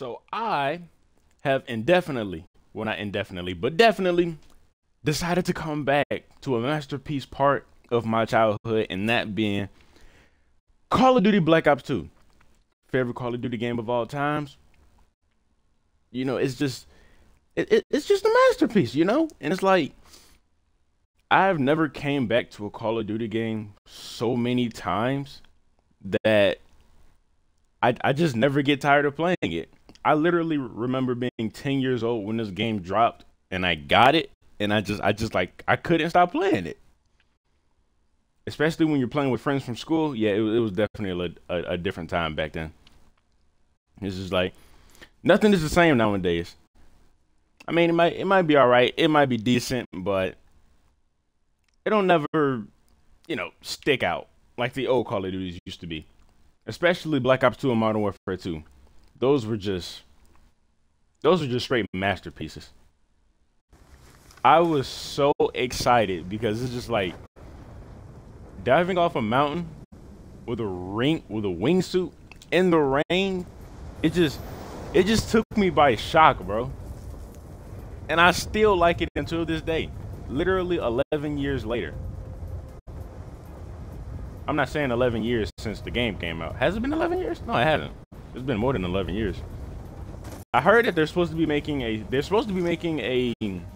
So I have indefinitely, well not indefinitely, but definitely decided to come back to a masterpiece part of my childhood, and that being Call of Duty Black Ops 2. Favorite Call of Duty game of all times. You know, it's just it, it, it's just a masterpiece, you know? And it's like I've never came back to a Call of Duty game so many times that I I just never get tired of playing it. I literally remember being 10 years old when this game dropped and I got it and I just I just like I couldn't stop playing it. Especially when you're playing with friends from school, yeah, it, it was definitely a, a, a different time back then. It's just like nothing is the same nowadays. I mean, it might it might be all right, it might be decent, but it don't never, you know, stick out like the old Call of Duties used to be. Especially Black Ops 2 and Modern Warfare 2. Those were just those were just straight masterpieces. I was so excited because it's just like diving off a mountain with a ring with a wingsuit in the rain. It just it just took me by shock, bro. And I still like it until this day. Literally 11 years later. I'm not saying 11 years since the game came out. Has it been 11 years? No, it hasn't. It's been more than 11 years. I heard that they're supposed to be making a they're supposed to be making a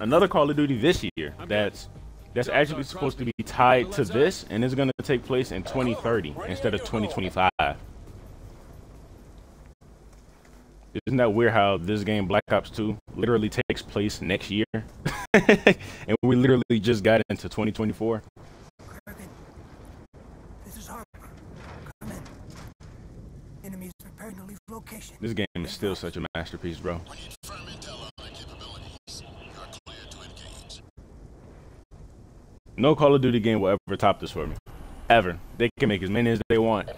another Call of Duty this year that's that's actually supposed to be tied to this and it's going to take place in 2030 instead of 2025. Isn't that weird how this game Black Ops 2 literally takes place next year? and we literally just got into 2024. This game is still such a masterpiece, bro. No Call of Duty game will ever top this for me. Ever. They can make as many as they want.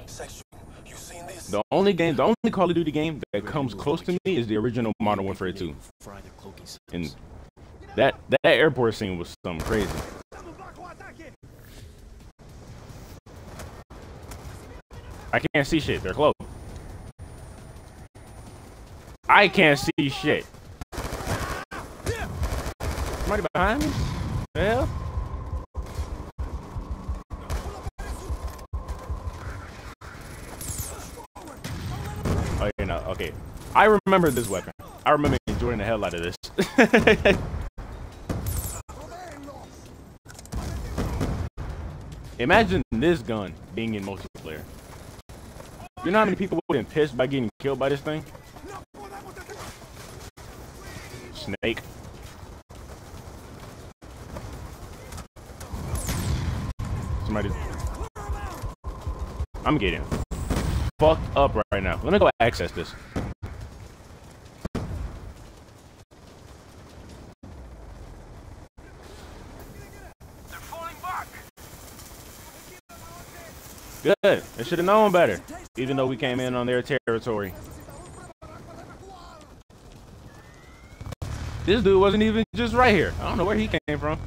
The only game, the only Call of Duty game that comes close to me is the original Modern Warfare 2. And that that airport scene was something crazy. I can't see shit. They're close. I can't see shit. Somebody behind me? Hell? Oh, you know, okay. I remember this weapon. I remember enjoying the hell out of this. Imagine this gun being in multiplayer. You know how many people would have been pissed by getting killed by this thing? Snake. Somebody. I'm getting fucked up right now. Let me go access this. Good. They should have known better, even though we came in on their territory. This dude wasn't even just right here. I don't know where he came from.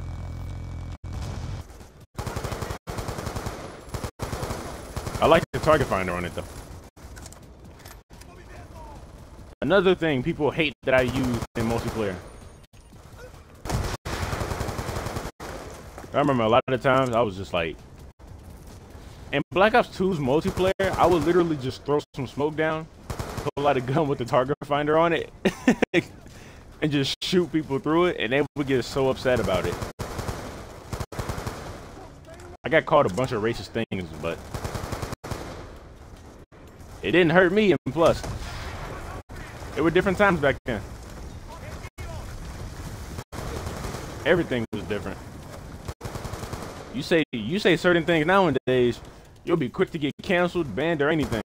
I like the target finder on it though. Another thing people hate that I use in multiplayer. I remember a lot of the times I was just like, in Black Ops 2's multiplayer, I would literally just throw some smoke down, pull out a gun with the target finder on it, and just shoot people through it, and they would get so upset about it. I got called a bunch of racist things, but it didn't hurt me, and plus, it were different times back then. Everything was different. You say you say certain things nowadays, You'll be quick to get canceled, banned, or anything.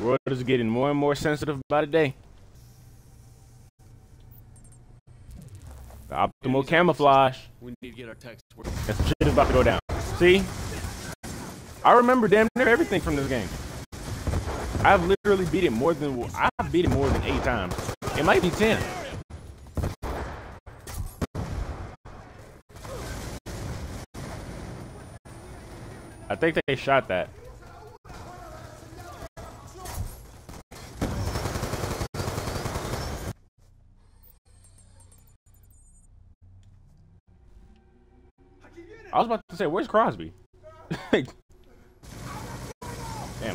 World is getting more and more sensitive by the day. The optical camouflage. We need to get our text. That shit is about to go down. See? I remember damn near everything from this game. I've literally beat it more than I've beat it more than eight times. It might be ten. I think they shot that. I was about to say, where's Crosby? Damn,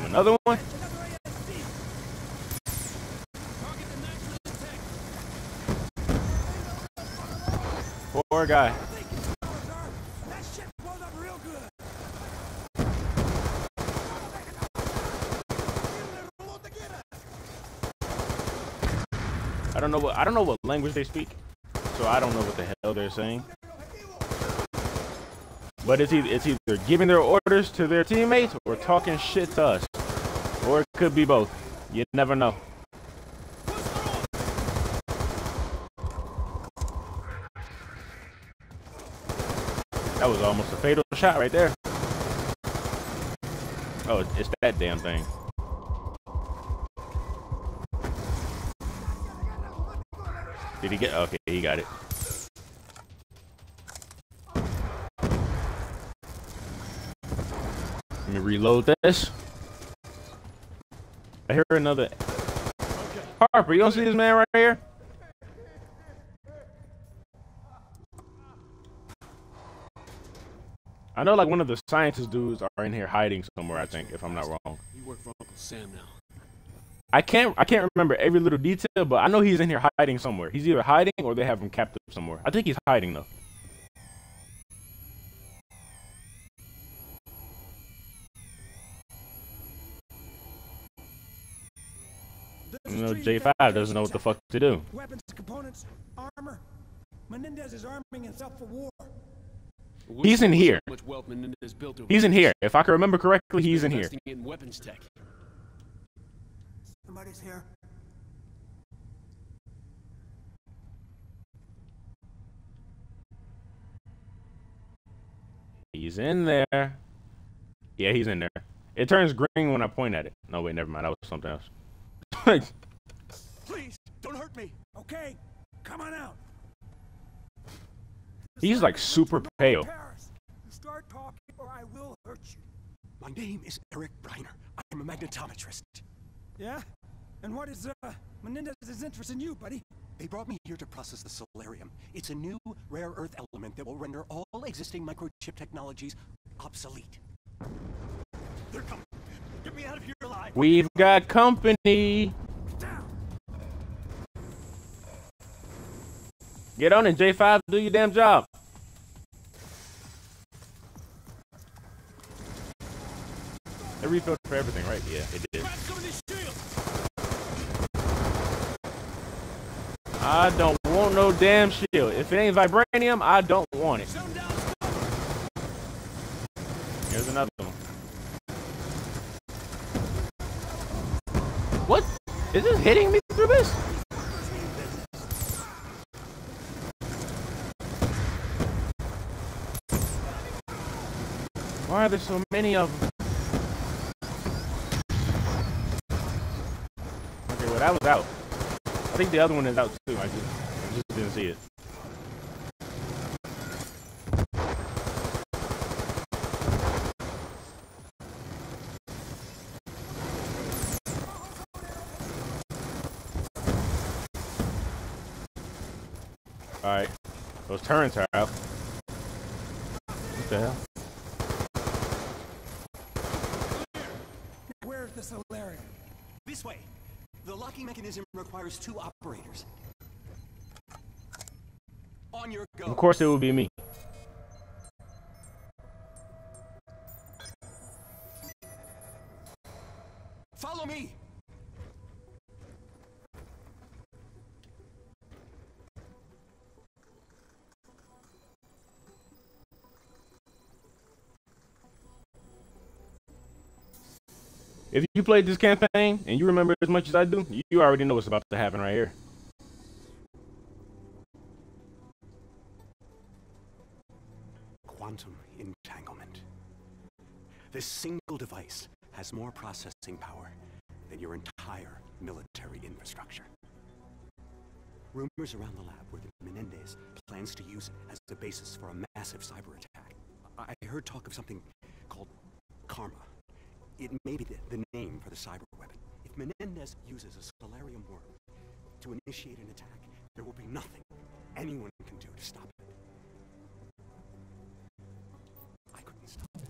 another one? Poor guy. I don't know what I don't know what language they speak, so I don't know what the hell they're saying. But it's either, it's either giving their orders to their teammates or talking shit to us, or it could be both. You never know. That was almost a fatal shot right there. Oh, it's that damn thing. Did he get? Okay, he got it. Let me reload this. I hear another. Harper, you don't see this man right here? I know like one of the scientist dudes are in here hiding somewhere, I think, if I'm not wrong. You work for Uncle Sam now. I can't I can't remember every little detail, but I know he's in here hiding somewhere. He's either hiding or they have him captive somewhere. I think he's hiding though. Know, J5 doesn't know what the fuck to do. Weapons, components, armor. Menendez is arming himself for war. He's in here. He's in here. If I can remember correctly, he's in here. Somebody's here. He's in there. Yeah, he's in there. It turns green when I point at it. No, wait, never mind. That was something else. Please, don't hurt me. Okay, come on out. He's like super pale. Start talking or I will hurt you. My name is Erik Breighner. I'm a magnetometrist. Yeah? And what is, uh, Menendez's interest in you, buddy? They brought me here to process the Celerium. It's a new, rare earth element that will render all existing microchip technologies obsolete. They're coming. Get me out of here alive. We've got company. Get on it, J5. Do your damn job. They refilled for everything, right? Yeah, it did. I don't want no damn shield. If it ain't vibranium, I don't want it. Here's another one. What? Is this hitting me through this? Why are there so many of them? Okay, well that was out. I think the other one is out too. I just, I just didn't see it. Alright. Those turrets are out. What the hell? Where's the Celerium? This way. The locking mechanism requires two operators. On your go. Of course it would be me. Follow me. If you played this campaign and you remember as much as I do, you already know what's about to happen right here. Quantum entanglement. This single device has more processing power than your entire military infrastructure. Rumors around the lab were that Menendez plans to use it as the basis for a massive cyber attack. I heard talk of something called Karma. It may be the, the name for the cyber weapon. If Menendez uses a Celerium worm to initiate an attack, there will be nothing anyone can do to stop it. I couldn't stop it.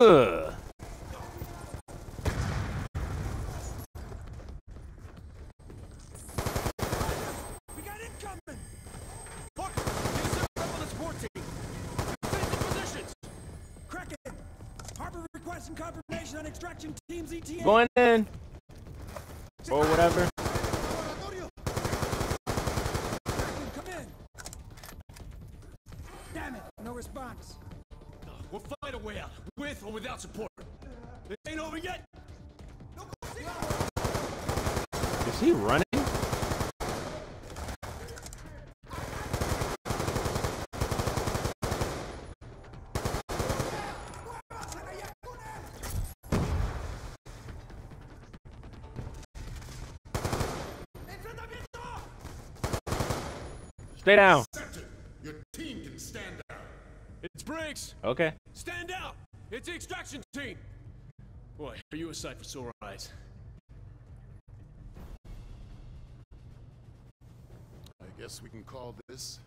Ugh. We got incoming! Parker, get us up on the support team. Defensive positions. Kraken! Harper requesting confirmation on extraction team's ETA. Going in. Or whatever. Come in! Damn it, no response. We'll find a way out, with or without support. It ain't over yet. Is he running? Stay down. Your team can stand down. It's Briggs. Okay. Stand out. It's the extraction team. Boy, are you a sight for sore eyes. I guess we can call this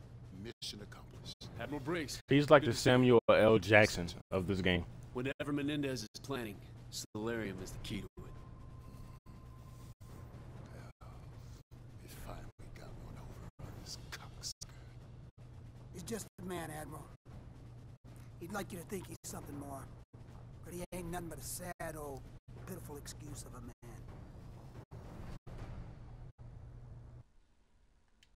mission accomplished. Admiral Briggs, He's like the Samuel L. Jackson of this game. whatever Menendez is planning, Celerium is the key to it. Just a man, Admiral. He'd like you to think he's something more. But he ain't nothing but a sad old, pitiful excuse of a man.